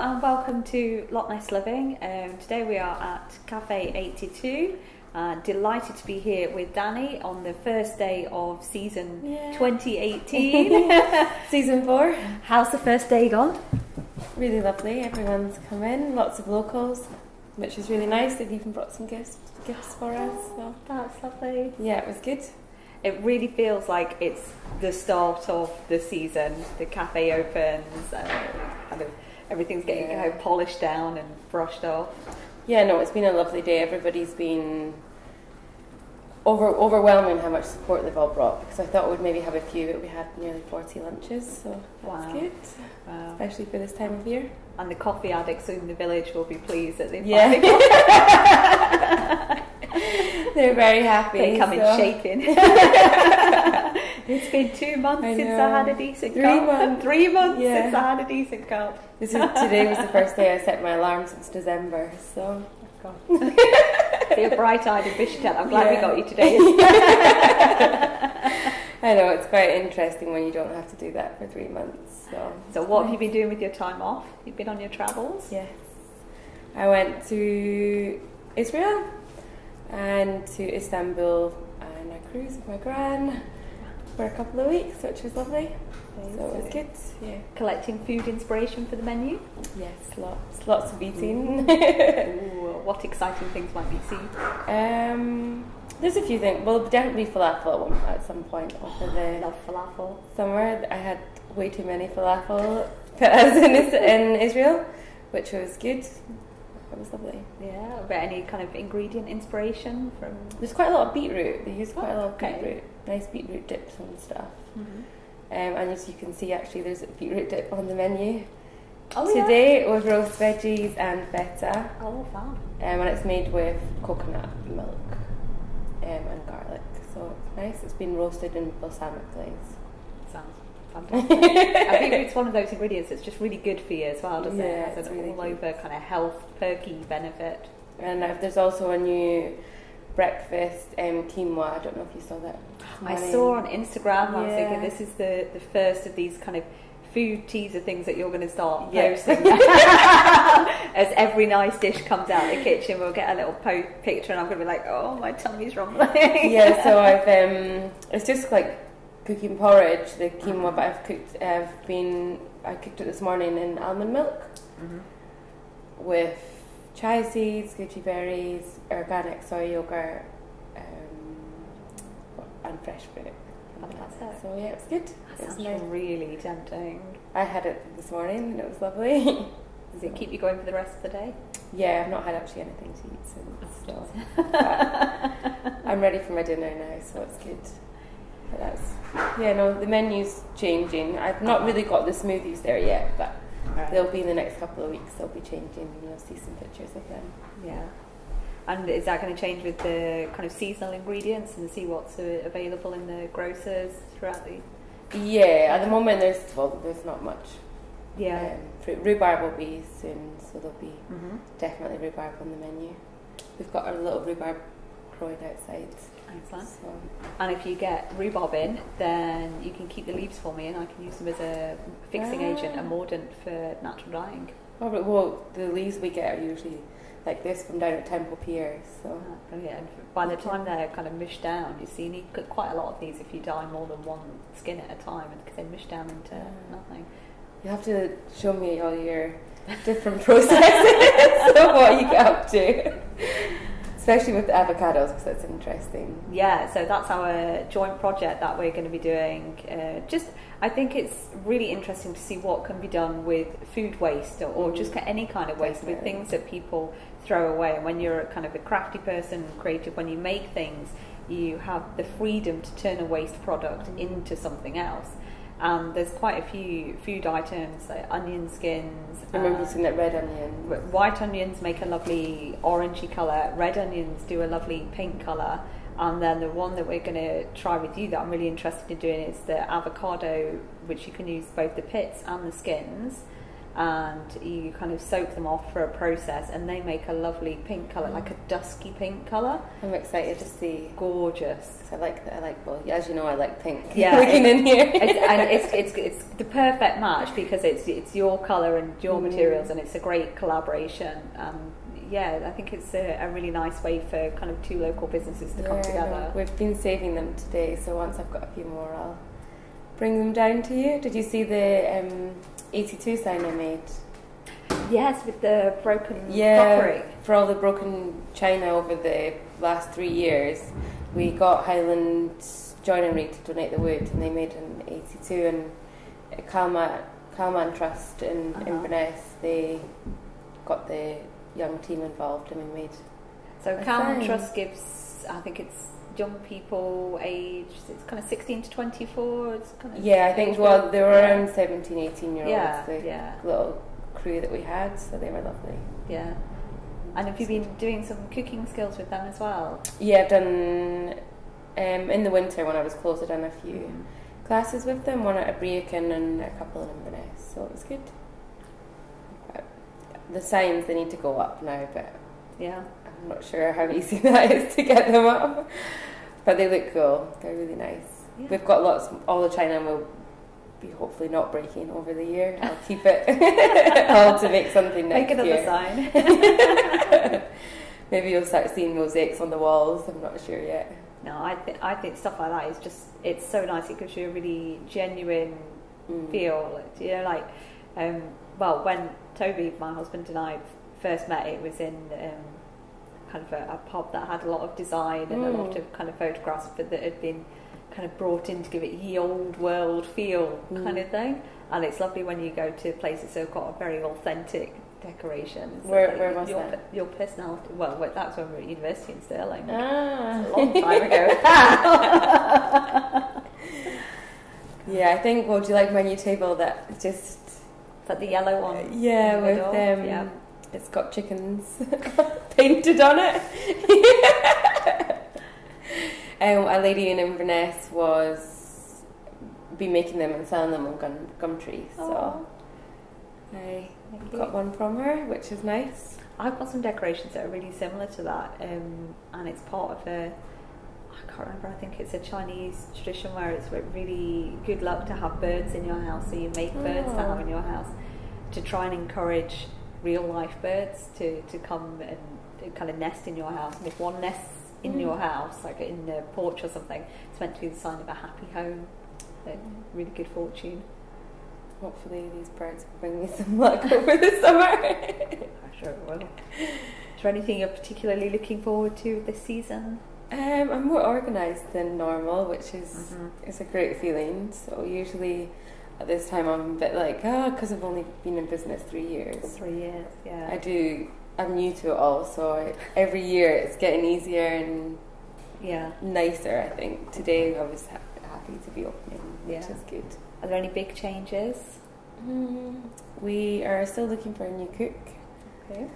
and welcome to Loch Ness Living. Um, today we are at Cafe 82. Uh, delighted to be here with Dani on the first day of season Yeah. 2018. Season four. How's the first day gone? Really lovely. Everyone's come in. Lots of locals, which is really nice. They've even brought some gifts gifts for us. So That's lovely. yeah, it was good. It really feels like it's the start of the season. The cafe opens, uh, kind of everything's getting Yeah. kind of polished down and brushed off. Yeah, no, it's been a lovely day. Everybody's been over overwhelming how much support they've all brought. Because I thought we'd maybe have a few, but we had nearly forty lunches, so that's Wow. good. Wow. Especially for this time of year. And the coffee addicts in the village will be pleased that they've yeah. They're very happy. They come in shaking. it's been two months I since I had a decent Three cup. months. Three months Yeah. since I had a decent cup. This is today was the first day I set my alarm since December. So oh, You're bright-eyed and bushy I'm glad we got you today. I know it's quite interesting when you don't have to do that for three months. So, so, what have you been doing with your time off? You've been on your travels. Yes, I went to Israel and to Istanbul and I cruised with my gran for a couple of weeks, which was lovely. So it was good. Yeah. Collecting food inspiration for the menu. Yes, lots, lots of eating. Ooh, what exciting things might we see? um, there's a few things. Well, definitely falafel at, one, at some point over the Love falafel. Somewhere I had way too many falafel as in, in Israel, which was good. It was lovely. Yeah. But any kind of ingredient inspiration from? There's quite a lot of beetroot. They use quite a lot of Okay. beetroot. Nice beetroot dips and stuff. Mm-hmm. Um, and as you can see, actually, there's a beetroot dip on the menu. Oh, yeah. Today with roast veggies and feta, Oh, fun. um, and it's made with coconut milk um, and garlic. So it's nice. It's been roasted in balsamic glaze. Sounds fantastic. I think it's one of those ingredients that's just really good for you as well, doesn't it? Yeah, It has it's an really all over kind of health, perky benefit. And there's also a new breakfast um, quinoa. I don't know if you saw that. I saw on Instagram, I was thinking this is the, the first of these kind of food teaser things that you're going to start Yeah. posting. As every nice dish comes out of the kitchen, we'll get a little po- picture, and I'm going to be like, oh, my tummy's rumbling. yeah, so I've um, it's just like cooking porridge, the quinoa, but I've cooked. I've been I cooked it this morning in almond milk Mhm. with chia seeds, goji berries, organic soy yogurt, um, and fresh fruit. Fantastic. So yeah, it's good. That It's sounds nice. really tempting. I had it this morning and it was lovely. Does it keep you going for the rest of the day? yeah, I've not had actually anything to eat since. So I'm ready for my dinner now, so it's good. But that's yeah, no, the menu's changing. I've not really got the smoothies there yet, but Right. they'll be in the next couple of weeks. They'll be changing, and you'll see some pictures of them. Yeah. And is that going to change with the kind of seasonal ingredients and see what's uh, available in the grocers throughout the? Yeah, at the moment there's well, there's not much. Yeah. Um, fruit. Rhubarb will be soon, so there'll be hmm definitely rhubarb on the menu. We've got our little rhubarb growing outside. Excellent. So And if you get rhubarb in, then you can keep the leaves for me, and I can use them as a fixing Ah. agent, a mordant for natural dyeing. Oh, but, well, the leaves we get are usually like this from down at Temple Pier. So Ah, Brilliant. And by the time they're kind of mushed down, you see, you need quite a lot of these if you dye more than one skin at a time, because they mush down into Ah. nothing. you have to show me all your different processes of what you get up to, especially with the avocados because that's interesting. Yeah, so that's our joint project that we're going to be doing. Uh, just, I think it's really interesting to see what can be done with food waste or, or just any kind of waste with things that people throw away. And when you're kind of a crafty person, creative, when you make things, you have the freedom to turn a waste product into something else. And there's quite a few food items, like onion skins. I remember uh, seeing that red onion. White onions make a lovely orangey colour. Red onions do a lovely pink colour. And then the one that we're going to try with you that I'm really interested in doing is the avocado, which you can use both the pits and the skins. And you kind of soak them off for a process, and they make a lovely pink color, like a dusky pink color. I'm excited to see. Gorgeous. I like. I like well, as you know, I like pink. Yeah, looking in here. it's, and it's, it's it's the perfect match because it's it's your color and your Mm. materials, and it's a great collaboration. Um, yeah, I think it's a, a really nice way for kind of two local businesses to come together. we've been saving them today, so once I've got a few more, I'll bring them down to you. Did you see the um, 82 sign I made? Yes, with the broken Yeah, crockery. for all the broken china over the last three years, we got Highland Joinery to donate the wood, and they made an 82 and Calma, Calman Trust in Uh-huh. Inverness. They got the young team involved, and we made So sign. Trust gives, I think it's young people aged, it's kind of 16 to 24. It's kind of yeah, I think well group. they were Yeah. around 17, 18 year olds. Yeah, the yeah, little crew that we had, so they were lovely. yeah. And have you been doing some cooking skills with them as well? Yeah, I've done um, in the winter when I was closed. I've done a few classes with them, one at Abriacan and a couple in Inverness, so it was good. The signs they need to go up now, but Yeah. I'm not sure how easy that is to get them up. But they look cool. They're really nice. Yeah. We've got lots. All the china will be hopefully not breaking over the year. I'll keep it all to make something Make next another year. sign. Maybe you'll start seeing mosaics on the walls. I'm not sure yet. no, I, th- I think stuff like that is just, it's so nice. It gives you a really genuine Mm. feel. You know, like, um, well, when Toby, my husband, and I first met, it was in um, kind of a, a pub that had a lot of design and a lot Mm. of kind of photographs, but that had been kind of brought in to give it ye old world feel, kind Mm. of thing. And it's lovely when you go to places that have got a very authentic decorations. Where- Like where was your, that? Your personality. Well, well, that's when we were at university in Stirling. Ah. A long time ago. yeah, I think. Well, do you like my new table that just but the yellow one. yeah the with um, yeah. It's got chickens painted on it. um, a lady in Inverness was be making them and selling them on Gum gum Gumtree, so I got one from her, which is nice. I've got some decorations that are really similar to that, um, and it's part of a. I can't remember. I think it's a Chinese tradition where it's really good luck to have birds in your house, so you make birds to have in your house to try and encourage real life birds to, to come and to kind of nest in your house. And if one nests in Mm. your house, like in the porch or something, it's meant to be the sign of a happy home, so really good fortune. Hopefully, these birds will bring me some luck over the summer. I'm sure it will. Is there anything you're particularly looking forward to this season? Um, I'm more organised than normal, which is Mhm. is a great feeling. So usually at this time I'm a bit like, oh, because I've only been in business three years. Three years, yeah. I do. I'm new to it all, so I, every year it's getting easier and yeah. nicer. I think today I was ha- happy to be opening, which Yeah. is good. Are there any big changes? Mm, we are still looking for a new cook, Okay.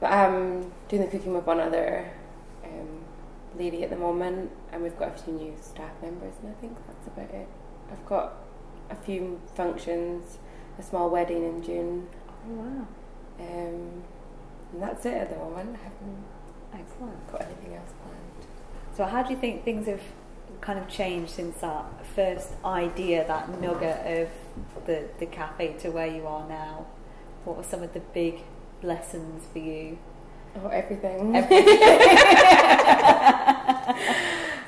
but I'm doing the cooking with one other um, lady at the moment, and we've got a few new staff members, and I think that's about it. I've got a few functions, a small wedding in June, Oh wow. um, and that's it at the moment. I haven't Excellent. got anything else planned. So how do you think things have kind of changed since that first idea, that nugget of the, the cafe to where you are now? What were some of the big lessons for you? Oh, everything. Everything.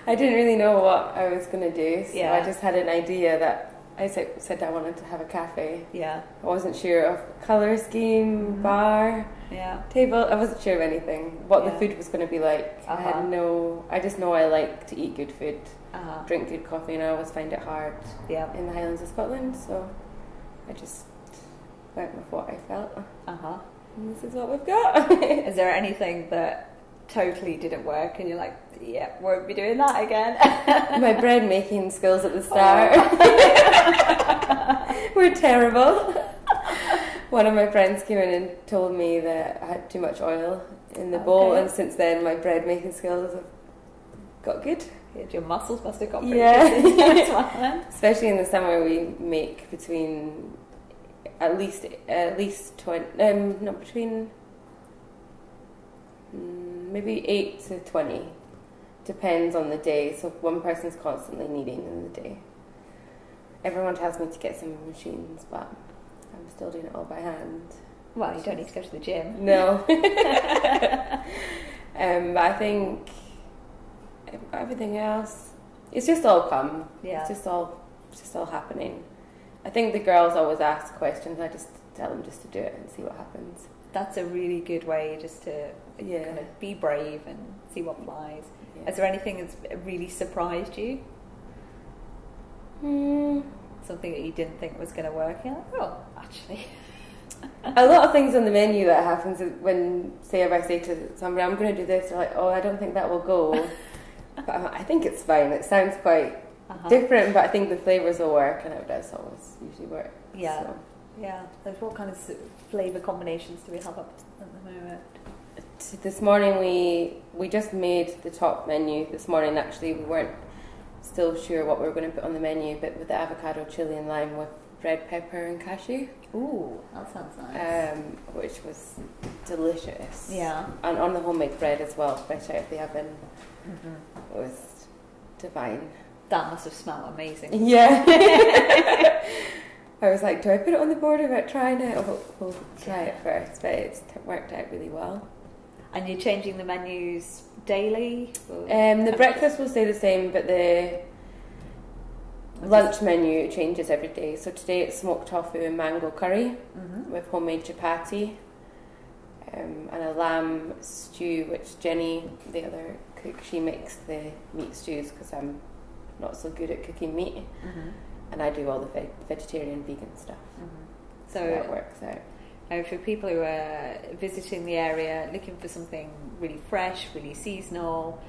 I didn't really know what I was going to do, so Yeah. I just had an idea that I said, said I wanted to have a cafe. yeah, I wasn't sure of colour scheme, Mhm. bar, yeah, table. I wasn't sure of anything. What Yeah. the food was going to be like. I Uh-huh. had no. I just know I like to eat good food, uh-huh. drink good coffee, and I always find it hard yeah, in the Highlands of Scotland. So I just went with what I felt, uh huh. and this is what we've got. Is there anything that totally didn't work and you're like, yeah, won't be doing that again? My bread making skills at the start were terrible. One of my friends came in and told me that I had too much oil in the bowl, and since then my bread making skills have got good. Your muscles must have got pretty Yeah. good. Especially in the summer, we make between at least at least twenty. Um, no, between mm, maybe eight to twenty. Depends on the day. So one person's constantly kneading in the day. Everyone tells me to get some machines, but I'm still doing it all by hand. Well, you don't need to go to the gym. No. um, but I think everything else, it's just all come. Yeah. It's just all, it's just all happening. I think the girls always ask questions. I just tell them just to do it and see what happens. That's a really good way just to Yeah. kind of be brave and see what flies. Yeah. Is there anything that's really surprised you? Hmm. Something that you didn't think was going to work? You're like, oh, actually. a lot of things on the menu that happens is when, say, if I say to somebody, I'm going to do this, they're like, oh, I don't think that will go. but I'm like, I think it's fine. It sounds quite Uh-huh. different, but I think the flavours will work, and it does always usually work. Yeah. So. Yeah. Like what kind of flavour combinations do we have up at the moment? This morning we we just made the top menu. This morning actually we weren't still sure what we were going to put on the menu, but with the avocado, chili, and lime with red pepper and cashew, Ooh, that sounds nice. um, which was delicious. yeah. and on the homemade bread as well, fresh out of the oven. hmm It was divine. That must have smelled amazing. Yeah. I was like, do I put it on the board about trying it? Or we'll, we'll try it first, but it's t- worked out really well. And you're changing the menus daily? Um, the breakfast will stay the same, but the lunch menu changes every day. So today it's smoked tofu and mango curry Mhm. with homemade chapati um, and a lamb stew, which Jenny, the other cook, she makes the meat stews because I'm not so good at cooking meat, Mhm. and I do all the veg- vegetarian, vegan stuff. Mhm. So, So, that works out. Now, for people who are visiting the area, looking for something really fresh, really seasonal,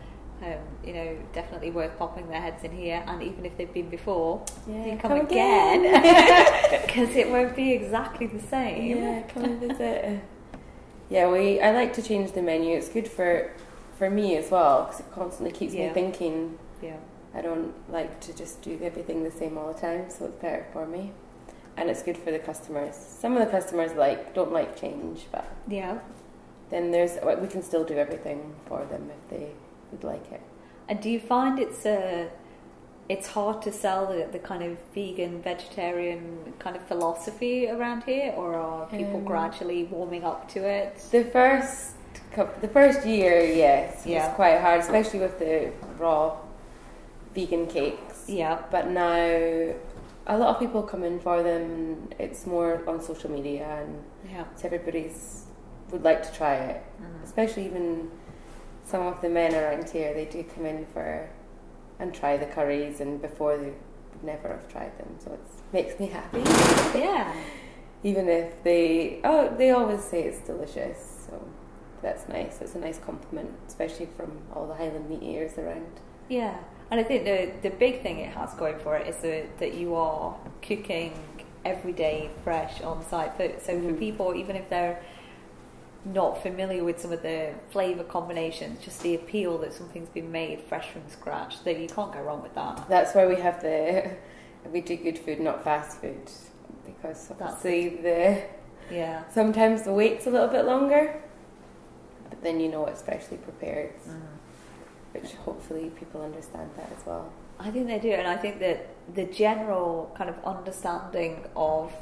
um, you know, definitely worth popping their heads in here. And even if they've been before, Yeah, come, come again again. because it won't be exactly the same. Yeah, come and visit. Yeah, we. I like to change the menu. It's good for for me as well because it constantly keeps Yeah. me thinking. Yeah. I don't like to just do everything the same all the time, so it's better for me. And it's good for the customers. Some of the customers like don't like change, but Yeah. then there's we can still do everything for them if they would like it. And do you find it's a it's hard to sell the, the kind of vegan, vegetarian kind of philosophy around here, or are people Um, gradually warming up to it? The first the first year, yes, Yeah. was quite hard, especially with the raw vegan cakes. Yeah. But now, a lot of people come in for them. It's more on social media, and Yeah. so everybody's would like to try it. Mhm. Especially even some of the men around here, they do come in for and try the curries, and before they would never have tried them. So it makes me happy. Yeah. even if they oh they always say it's delicious so that's nice it's a nice compliment especially from all the highland meat eaters around Yeah, and I think the the big thing it has going for it is that, that you are cooking everyday fresh on site food. So for Mhm. people, even if they're not familiar with some of the flavour combinations, just the appeal that something's been made fresh from scratch, that you can't go wrong with that. that's why we have the we do good food not fast food because That's obviously the Yeah. sometimes the wait's a little bit longer but then you know it's freshly prepared which hopefully people understand that as well I think they do, and I think that the general kind of understanding of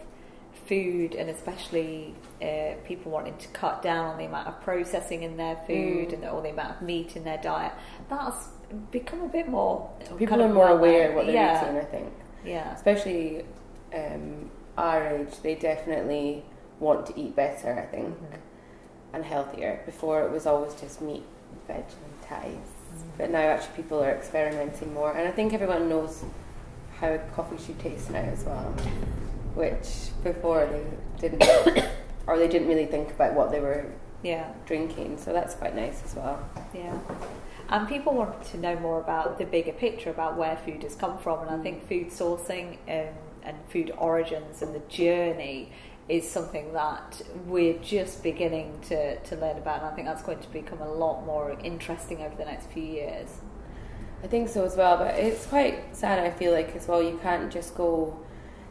food, and especially uh, people wanting to cut down on the amount of processing in their food Mm. and all the amount of meat in their diet, that's become a bit more. people are more aware of what they're yeah. eating I think Yeah, especially um, our age, they definitely want to eat better, I think, Mhm. and healthier. Before it was always just meat, veg, and ties. But now actually people are experimenting more, and I think everyone knows how coffee should taste now as well, which before they didn't, or they didn't really think about what they were yeah, drinking. So that's quite nice as well. yeah. And people want to know more about the bigger picture about where food has come from, and I Mm. think food sourcing um, and food origins and the journey is something that we're just beginning to, to learn about, and I think that's going to become a lot more interesting over the next few years. I think so as well, but it's quite sad. I feel like as well. You can't just go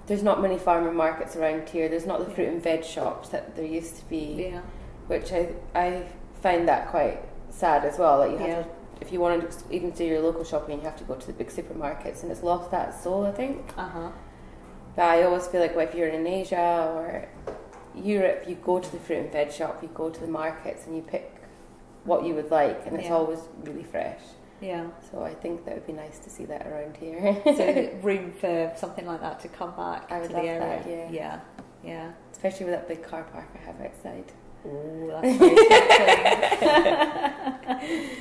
there's not many farmer markets around here. There's not the fruit and veg shops that there used to be, Yeah. which I I find that quite sad as well. Like you have Yeah. to, if you want to even do your local shopping, you have to go to the big supermarkets, and it's lost that soul. I think. Uh huh. But I always feel like well, if you're in Asia or Europe, you go to the fruit and veg shop, you go to the markets, and you pick what you would like, and it's Yeah. always really fresh. Yeah. So I think that would be nice to see that around here. So room for something like that to come back I would to love the area. that, yeah. Yeah. Yeah. Especially with that big car park I have outside. Ooh, that's very.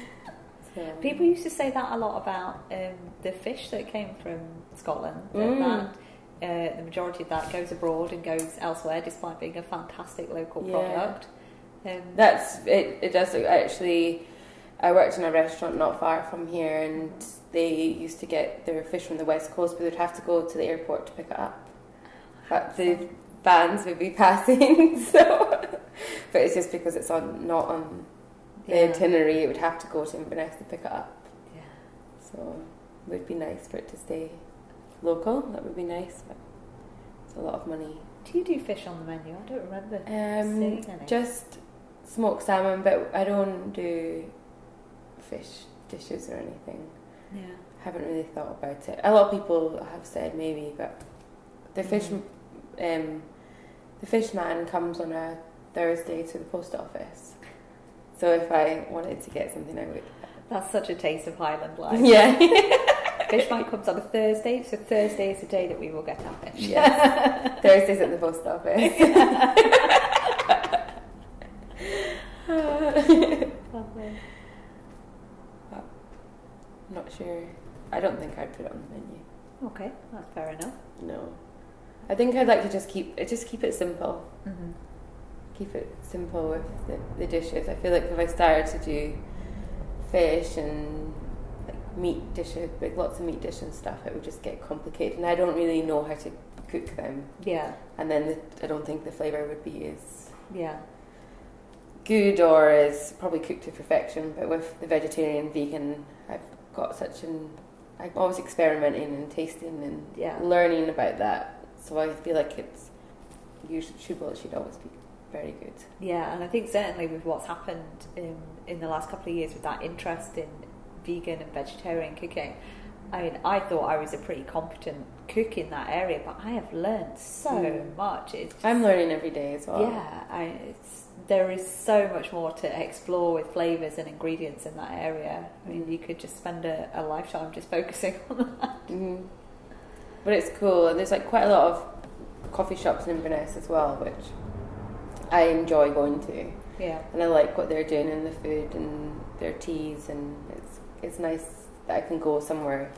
So, People used to say that a lot about um, the fish that came from Scotland. That, Mm. that uh, the majority of that goes abroad and goes elsewhere, despite being a fantastic local Yeah. product. Um, That's it. It does actually. I worked in a restaurant not far from here, and they used to get their fish from the west coast, but they'd have to go to the airport to pick it up. But the vans would be passing, so. But it's just because it's on not on the yeah. itinerary. It would have to go to Inverness to pick it up. Yeah. So it would be nice for it to stay local. That would be nice, but it's a lot of money. Do you do fish on the menu? I don't remember Um, seeing any. just smoked salmon, but I don't do fish dishes or anything. yeah. Haven't really thought about it. A lot of people have said maybe, but the fish, Mm. um, the fish man comes on a Thursday to the post office. So if I wanted to get something, I would. That's such a taste of Highland life. Yeah. Fishman comes on a Thursday, so Thursday is the day that we will get our fish. yes. Thursdays at the post office. Lovely. Not sure. I don't think I'd put it on the menu. Okay, that's fair enough. No. I think I'd like to just keep it just keep it simple. Mm-hmm. Keep it simple with the, the dishes. I feel like if I started to do fish and meat dishes, like lots of meat dishes and stuff, it would just get complicated, and I don't really know how to cook them. Yeah, And then the, I don't think the flavour would be as yeah, good or as probably cooked to perfection. But with the vegetarian, vegan, I've got such an I'm always experimenting and tasting and yeah. learning about that. So I feel like it's usually should well it should always be very good. Yeah, and I think certainly with what's happened in, in the last couple of years with that interest in vegan and vegetarian cooking, I mean, I thought I was a pretty competent cook in that area, but I have learned so Mm. much. It's I'm learning every day as well. Yeah, I, it's, there is so much more to explore with flavors and ingredients in that area. I mean, Mm. you could just spend a, a lifetime just focusing on that. hmm But it's cool, and there's like quite a lot of coffee shops in Inverness as well, which I enjoy going to, Yeah, and I like what they're doing in the food and their teas, and it's it's nice that I can go somewhere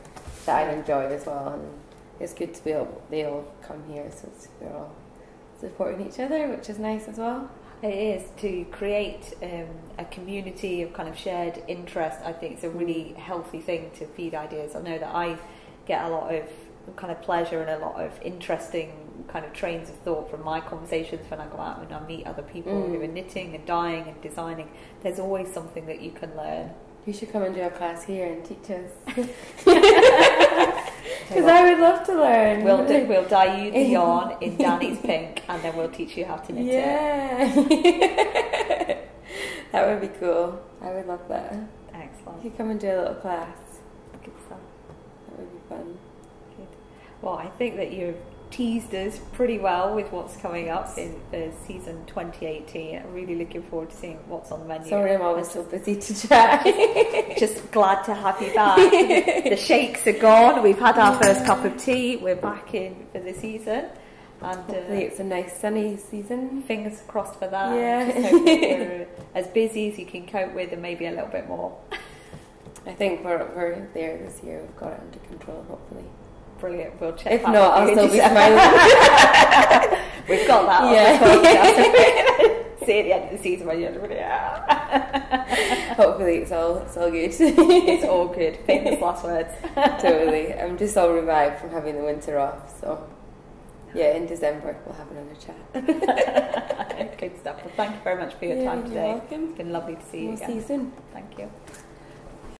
that I enjoy as well, and it's good to be able they all come here, so it's, they're all supporting each other, which is nice as well. it is to create um, a community of kind of shared interest. I think it's a really healthy thing to feed ideas. I know that I get a lot of kind of pleasure and a lot of interesting kind of trains of thought from my conversations when I go out and I meet other people Mm. who are knitting and dyeing and designing. There's always something that you can learn. You should come and do a class here and teach us. Because I would love to learn. We'll do, we'll dye you the yarn in Dani's pink, and then we'll teach you how to knit it. Yeah. that would be cool. I would love that. Excellent. You come and do a little class. Good stuff. That would be fun. Good. Well, I think that you've teased us pretty well with what's coming up in the season 2018. I'm really looking forward to seeing what's on the menu. Sorry, I'm always so busy to chat. Just glad to have you back. the shakes are gone. We've had our first cup of tea. We're back in for the season. And Hopefully, uh, it's a nice sunny season. fingers crossed for that. Yeah. Just hope you're as busy as you can cope with and maybe a little bit more. I think we're, we're there this year. We've got it under control, hopefully. Brilliant. We'll check If not, I'll still be smiling. We've got that Yeah. on. See at the end of the season when you're yeah. hopefully, it's all it's all good. It's all good. Famous last words. totally. I'm just all revived from having the winter off. So, yeah, in December we'll have another chat. good stuff. Well, thank you very much for your Yeah, time you're today. welcome. It's been lovely to see you We'll again. see you soon. Thank you.